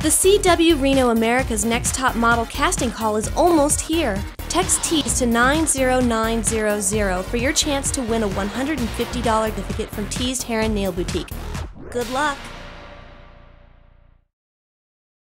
The CW Reno America's Next Top Model casting call is almost here. Text Tease to 90900 for your chance to win a $150 certificate from Teased Hair and Nail Boutique. Good luck!